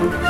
ਜੀ,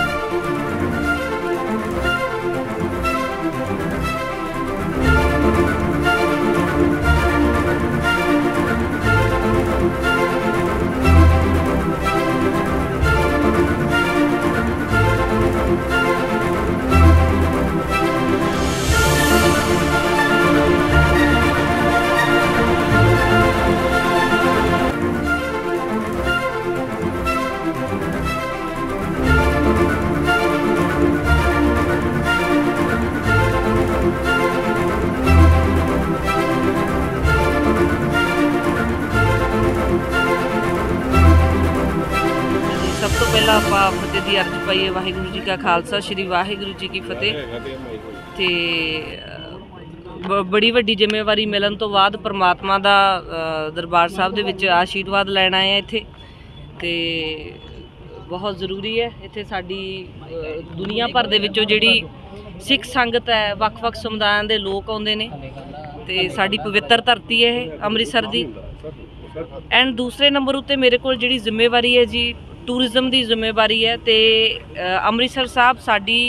ਸਭ ਤੋਂ ਪਹਿਲਾਂ ਆਪਾਂ ਫਤਿਹ ਦੀ ਅਰਜ਼ ਪਾਈਏ ਵਾਹਿਗੁਰੂ ਜੀ ਕਾ ਖਾਲਸਾ ਸ੍ਰੀ ਵਾਹਿਗੁਰੂ ਜੀ ਕੀ ਫਤਿਹ। ਤੇ ਬ- ਬੜੀ ਵੱਡੀ ਜ਼ਿੰਮੇਵਾਰੀ ਮਿਲਣ ਤੋਂ ਬਾਅਦ ਪ੍ਰਮਾਤਮਾ ਦਾ ਅ, ਦਰਬਾਰ ਸਾਹਿਬ ਦੇ ਵਿੱਚ ਆਸ਼ੀਰਵਾਦ ਲੈਣ ਆਏ ਆ ਇੱਥੇ। ਤੇ ਬਹੁਤ ਜ਼ਰੂਰੀ ਹੈ ਇੱਥੇ ਸਾਡੀ ਅ, ਦੁਨੀਆ ਭਰ ਦੇ ਵਿੱਚੋਂ ਜਿਹੜੀ ਸਿੱਖ ਸੰਗਤ ਹੈ ਵੱਖ-ਵੱਖ ਸਮੁਦਾਇਆਂ ਦੇ ਲੋਕ ਆਉਂਦੇ ਨੇ। ਤੇ ਸਾਡੀ ਪਵਿੱਤਰ ਧਰਤੀ ਹੈ ਇਹ ਅੰਮ੍ਰਿਤਸਰ ਦੀ। ਐਂਡ ਦੂਸਰੇ ਨੰਬਰ ਉੱਤੇ ਮੇਰੇ ਕੋਲ ਜਿਹੜੀ ਜ਼ਿੰਮੇਵਾਰੀ ਹੈ ਜੀ ਟੂਰਿਜ਼ਮ ਦੀ ਜ਼ਿੰਮੇਵਾਰੀ ਹੈ ਤੇ ਅੰਮ੍ਰਿਤਸਰ ਸਾਹਿਬ ਸਾਡੀ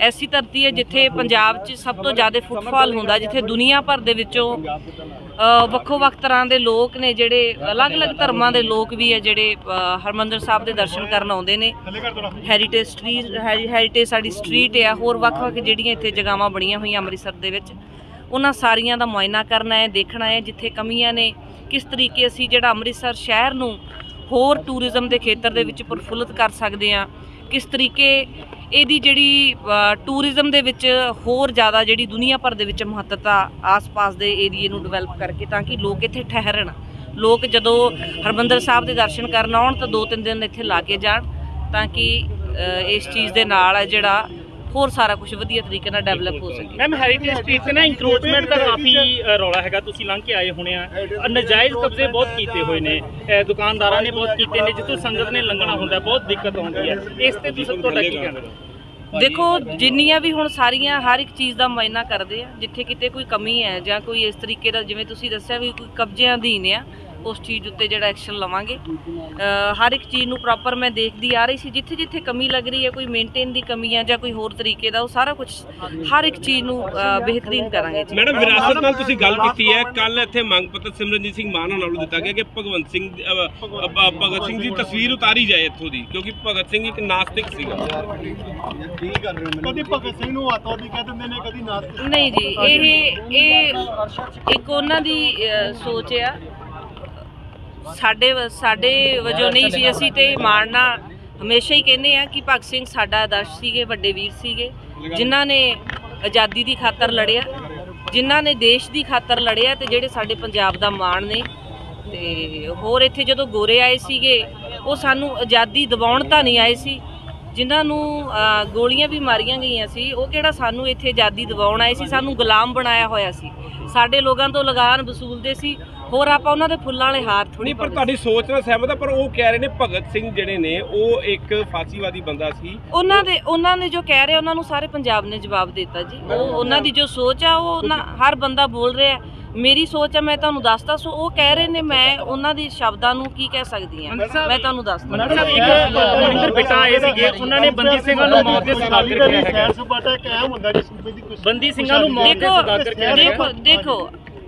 ਐਸੀ ਧਰਤੀ ਹੈ ਜਿੱਥੇ ਪੰਜਾਬ 'ਚ ਸਭ ਤੋਂ ਜ਼ਿਆਦਾ ਫੁੱਟਫਾਲ ਹੁੰਦਾ ਜਿੱਥੇ ਦੁਨੀਆ ਭਰ ਦੇ ਵਿੱਚੋਂ ਵੱਖੋ ਵੱਖ ਤਰ੍ਹਾਂ ਦੇ ਲੋਕ ਨੇ ਜਿਹੜੇ ਅਲੱਗ-ਅਲੱਗ ਧਰਮਾਂ ਦੇ ਲੋਕ ਵੀ ਹੈ ਜਿਹੜੇ ਅ, ਹਰਮੰਦਰ ਸਾਹਿਬ ਦੇ ਦਰਸ਼ਨ ਕਰਨ ਆਉਂਦੇ ਨੇ। ਹੈਰੀਟੇਜ ਸਟਰੀਟ ਹੈਰੀਟੇਜ ਸਾਡੀ ਸਟਰੀਟ ਆ ਹੋਰ ਵੱਖ-ਵੱਖ ਜਿਹੜੀਆਂ ਇੱਥੇ ਜਗ੍ਹਾਵਾਂ ਬਣੀਆਂ ਹੋਈਆਂ ਅੰਮ੍ਰਿਤਸਰ ਦੇ ਵਿੱਚ ਉਹਨਾਂ ਸਾਰੀਆਂ ਦਾ ਮੁਆਇਨਾ ਕਰਨਾ ਹੈ ਦੇਖਣਾ ਹੈ ਜਿੱਥੇ ਕਮੀਆਂ ਨੇ ਕਿਸ ਤਰੀਕੇ ਅਸੀਂ ਜਿਹੜਾ ਅੰਮ੍ਰਿਤਸਰ ਸ਼ਹਿਰ ਨੂੰ ਹੋਰ ਟੂਰਿਜ਼ਮ ਦੇ ਖੇਤਰ ਦੇ ਵਿੱਚ ਪ੍ਰਫੁੱਲਤ ਕਰ ਸਕਦੇ ਹਾਂ। ਕਿਸ ਤਰੀਕੇ ਇਹਦੀ ਜਿਹੜੀ ਟੂਰਿਜ਼ਮ ਦੇ ਵਿੱਚ ਹੋਰ ਜ਼ਿਆਦਾ ਜਿਹੜੀ ਦੁਨੀਆ ਭਰ ਦੇ ਵਿੱਚ ਮਹੱਤਤਾ ਆਸ-ਪਾਸ ਦੇ ਏਰੀਏ ਨੂੰ ਡਿਵੈਲਪ ਕਰਕੇ ਤਾਂ ਕਿ ਲੋਕ ਇੱਥੇ ਠਹਿਰਣ ਲੋਕ ਜਦੋਂ ਹਰਮੰਦਰ ਸਾਹਿਬ ਦੇ ਦਰਸ਼ਨ ਕਰਨ ਆਉਣ ਤਾਂ ਦੋ ਤਿੰਨ ਦਿਨ ਇੱਥੇ ਲਾ ਕੇ ਜਾਣ ਤਾਂ ਕਿ ਇਸ ਚੀਜ਼ ਦੇ ਨਾਲ ਜਿਹੜਾ ਹੋਰ ਸਾਰਾ ਕੁਝ ਵਧੀਆ ਤਰੀਕੇ ਨਾਲ ਡਿਵੈਲਪ ਹੋ ਸਕੇ। ਮੈਮ ਹੈਰੀਟੇਜ ਸਟਰੀਟ ਤੇ ਨਾ ਇੰਕਰੋਚਮੈਂਟ ਦਾ ਕਾਫੀ ਰੌਲਾ ਹੈਗਾ। ਤੁਸੀਂ ਲੰਘ ਕੇ ਆਏ ਹੋਣੇ ਆ। ਨਜਾਇਜ਼ ਕਬਜ਼ੇ ਬਹੁਤ ਕੀਤੇ ਹੋਏ ਨੇ। ਦੁਕਾਨਦਾਰਾਂ ਨੇ ਬਹੁਤ ਕੀਤੇ ਨੇ। ਜਿੱਥੋਂ ਸੰਗਤ ਨੇ ਲੰਘਣਾ ਹੁੰਦਾ ਬਹੁਤ ਦਿੱਕਤ ਆਉਂਦੀ ਹੈ। ਇਸ ਤੇ ਤੁਸੀਂ ਤੁਹਾਡਾ ਕੀ ਕਹਿਣਾ? ਦੇਖੋ ਜਿੰਨੀਆਂ ਵੀ ਹੁਣ ਸਾਰੀਆਂ ਹਰ ਇੱਕ ਚੀਜ਼ ਦਾ ਮੁਆਇਨਾ ਕਰਦੇ ਆ ਜਿੱਥੇ ਕਿਤੇ ਕੋਈ ਕਮੀ ਹੈ ਜਾਂ ਕੋਈ ਇਸ ਤਰੀਕੇ ਦਾ ਜਿਵੇਂ ਤੁਸੀਂ ਦੱਸਿਆ ਵੀ ਕੋਈ ਕਬਜ਼ਿਆਂ ਅਧੀਨ ਆ ਉਸ ਚੀਜ਼ ਉੱਤੇ ਜਿਹੜਾ ਐਕਸ਼ਨ ਲਵਾਂਗੇ। ਹਰ ਇੱਕ ਚੀਜ਼ ਨੂੰ ਪ੍ਰੋਪਰ ਮੈਂ ਦੇਖਦੀ ਆ ਰਹੀ ਸੀ ਜਿੱਥੇ ਜਿੱਥੇ ਕਮੀ ਲੱਗ ਰਹੀ ਹੈ ਕੋਈ ਮੇਨਟੇਨ ਦੀ ਕਮੀ ਹੈ ਜਾਂ ਕੋਈ ਹੋਰ ਤਰੀਕੇ ਦਾ ਉਹ ਸਾਰਾ ਕੁਝ ਹਰ ਇੱਕ ਚੀਜ਼ ਨੂੰ ਬਿਹਤਰੀਨ ਕਰਾਂਗੇ ਜੀ। ਮੈਡਮ ਵਿਰਾਸਤ ਨਾਲ ਤੁਸੀਂ ਗੱਲ ਕੀਤੀ ਹੈ ਕੱਲ ਇੱਥੇ ਮੰਗ ਪੱਤਰ ਸਿਮਰਨਜੀਤ ਸਿੰਘ ਮਾਨ ਹੋਣਾ ਨੂੰ ਦਿੱਤਾ ਗਿਆ ਕਿ ਭਗਵੰਤ ਸਿੰਘ ਭਗਤ ਸਿੰਘ ਦੀ ਤਸਵੀਰ ਉਤਾਰੀ ਜਾਏ ਇੱਥੋਂ ਦੀ ਕਿਉਂਕਿ ਭਗਤ ਸਿੰਘ ਇੱਕ ਨਾਸਤਿਕ ਸੀਗਾ। ਕਦੀ ਭਗਤ ਸਿੰਘ ਨੂੰ ਆਤਵਾਦੀ ਕਹਿ ਦਿੰਦੇ ਨੇ ਕਦੀ ਨਾਸਤਿਕ। ਨਹੀਂ ਜੀ ਇਹ ਇਹ ਇੱਕ ਉਹਨਾਂ ਦੀ ਸੋਚ ਆ। ਸਾਡੇ ਵ- ਸਾਡੇ ਵਜੋਂ ਨਹੀਂ ਸੀ, ਅਸੀਂ ਤੇ ਮਾਣਨਾ ਹਮੇਸ਼ਾ ਹੀ ਕਹਿੰਦੇ ਆ ਕਿ ਭਗਤ ਸਿੰਘ ਸਾਡਾ ਆਦਰਸ਼ ਸੀਗੇ, ਵੱਡੇ ਵੀਰ ਸੀਗੇ, ਜਿਨ੍ਹਾਂ ਨੇ ਆਜ਼ਾਦੀ ਦੀ ਖਾਤਰ ਲੜਿਆ, ਜਿਨ੍ਹਾਂ ਨੇ ਦੇਸ਼ ਦੀ ਖਾਤਰ ਲੜਿਆ ਤੇ ਜਿਹੜੇ ਸਾਡੇ ਪੰਜਾਬ ਦਾ ਮਾਣ ਨੇ। ਤੇ ਹੋਰ ਇੱਥੇ ਜਦੋਂ ਗੋਰੇ ਆਏ ਸੀਗੇ, ਉਹ ਸਾਨੂੰ ਆਜ਼ਾਦੀ ਦਿਵਾਉਣ ਤਾਂ ਨਹੀਂ ਆਏ ਸੀ, ਜਿਨ੍ਹਾਂ ਨੂੰ ਗੋਲੀਆਂ ਵੀ ਮਾਰੀਆਂ ਗਈਆਂ ਸੀ, ਉਹ ਕਿਹੜਾ ਸਾਨੂੰ ਇੱਥੇ ਆਜ਼ਾਦੀ ਦਿਵਾਉਣ ਆਏ ਸੀ, ਸਾਨੂੰ ਗੁਲਾਮ ਬਣਾਇਆ ਹੋਇਆ ਸੀ। ਸਾਡੇ ਲੋਕਾਂ ਤੋਂ ਲਗਾਨ ਵਸੂਲਦੇ ਸੀ ਹੋਰ ਆਪਾਂ ਉਹਨਾਂ ਦੇ ਫੁੱਲਾਂ ਵਾਲੇ ਹਾਰ ਥੋੜੀ ਨਹੀਂ ਪਰ ਤੁਹਾਡੀ ਸੋਚ ਨਾਲ ਸਹਿਮਤ ਆ ਪਰ ਉਹ ਕਹਿ ਰਹੇ ਨੇ ਭਗਤ ਸਿੰਘ ਜਿਹੜੇ ਨੇ ਉਹ ਇੱਕ ਫਾਸੀਵਾਦੀ ਬੰਦਾ ਸੀ। ਉਹਨਾਂ ਦੇ ਉਹਨਾਂ ਨੇ ਜੋ ਕਹਿ ਰਹੇ ਉਹਨਾਂ ਨੂੰ ਸਾਰੇ ਪੰਜਾਬ ਨੇ ਜਵਾਬ ਦਿੱਤਾ ਜੀ। ਉਹ ਉਹਨਾਂ ਦੀ ਜੋ ਸੋਚ ਆ ਉਹ ਹਰ ਬੰਦਾ ਬੋਲ ਰਿਹਾ ਮੇਰੀ ਸੋਚ ਹੈ ਮੈਂ ਤੁਹਾਨੂੰ ਦੱਸਦਾ ਸੋ ਉਹ ਕਹਿ ਰਹੇ ਨੇ ਮੈਂ ਉਹਨਾਂ ਦੇ ਸ਼ਬਦਾਂ ਨੂੰ ਕੀ ਕਹਿ ਸਕਦੀ ਹਾਂ? ਮੈਂ ਤੁਹਾਨੂੰ ਦੱਸਦਾ। ਮਨਨ ਸਾਹਿਬ ਇੱਕ ਮਨਿੰਦਰ ਬਿੱਟਾ ਆਏ ਸੀਗੇ ਉਹਨਾਂ ਨੇ ਬੰਦੀ ਸਿੰਘਾਂ ਨੂੰ ਮੌਤ ਦੇ ਸਜ਼ਾਗਰ ਕਿਹਾ ਹੈਗਾ ਸੈਰ ਸਪਾਟਾ ਇੱਕ ਅਹਿਮ ਹੁੰਦਾ ਜਿਸ ਸੂਬੇ ਬੰਦੀ ਸਿੰਘਾਂ ਨੂੰ ਮੌਤ ਦੇ ਸਜ਼ਾਗਰ ਕਿਹਾ ਦੇਖੋ ਦੇਖੋ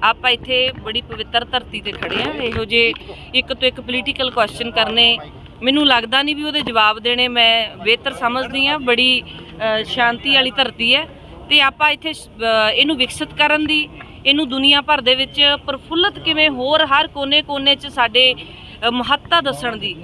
ਆਪਾਂ ਇੱਥੇ ਬੜੀ ਪਵਿੱਤਰ ਧਰਤੀ ਤੇ ਖੜੇ ਆ ਇਹੋ ਜੇ ਇੱਕ ਤੋਂ ਇੱਕ ਪੋਲੀਟੀਕਲ ਕੁਐਸਚਨ ਕਰਨੇ ਮੈਨੂੰ ਲੱਗਦਾ ਨਹੀਂ ਵੀ ਉਹਦੇ ਜਵਾਬ ਦੇਣੇ ਮੈਂ ਬਿਹਤਰ ਸਮਝਦੀ ਆ ਬੜੀ ਸ਼ਾਂਤੀ ਵਾਲੀ ਧਰਤੀ ਹੈ। ਤੇ ਆਪਾਂ ਇੱਥੇ ਇਹਨੂੰ ਵਿਕਸਿਤ ਕਰਨ ਦੀ, ਇਹਨੂੰ ਦੁਨੀਆ ਭਰ ਦੇ ਵਿੱਚ ਪ੍ਰਫੁੱਲਤ ਕਿਵੇਂ ਹੋਰ ਹਰ ਕੋਨੇ-ਕੋਨੇ 'ਚ ਸਾਡੇ ਮਹੱਤਤਾ ਦੱਸਣ ਦੀ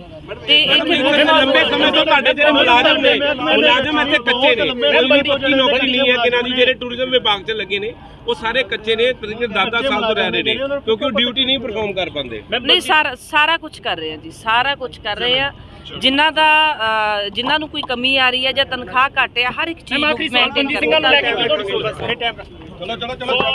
ਤੇ ਇੱਥੇ ਇੱਥੇ ਲੰਬੇ ਸਮੇਂ ਤੋਂ ਤੁਹਾਡੇ ਜਿਹੜੇ ਮੁਲਾਜ਼ਮ ਨੇ ਮੁਲਾਜ਼ਮ ਇੱਥੇ ਕੱਚੇ ਨੇ ਕੋਈ ਪੱਕੀ ਨੌਕਰੀ ਨਹੀਂ ਹੈ ਕਿਨਾਂ ਦੀ ਜਿਹੜੇ ਟੂਰਿਜ਼ਮ ਵਿਭਾਗ 'ਚ ਲੱਗੇ ਨੇ ਉਹ ਸਾਰੇ ਕੱਚੇ ਨੇ ਤਕਰੀਬਨ 10 ਸਾਲ ਤੋਂ ਰਹਿ ਰਹੇ ਨੇ ਕਿਉਂਕਿ ਉਹ ਡਿਊਟੀ ਨਹੀਂ ਪਰਫਾਰਮ ਕਰ ਪਾਉਂਦੇ ਨਹੀਂ ਸਾਰਾ ਸਾਰਾ ਕੁਝ ਕਰ ਰਹੇ ਆ ਜੀ ਸਾਰਾ ਕੁਝ ਕਰ ਰਹੇ ਆ ਜਿਨ੍ਹਾਂ ਦਾ ਜਿਨ੍ਹਾਂ ਨੂੰ ਕੋਈ ਕਮੀ ਆ ਰਹੀ ਹੈ ਜਾਂ ਤਨਖਾਹ ਘੱਟ ਆ ਹਰ ਇੱਕ ਚੀਜ਼ ਨੂੰ ਆਖਰੀ ਸਵਾਲ maintain ਬੰਦੀ ਸਿੰਘਾਂ ਨੂੰ ਲੈ ਕੇ ਕਰਨਾ। ਚਲੋ ਚਲੋ ਚਲੋ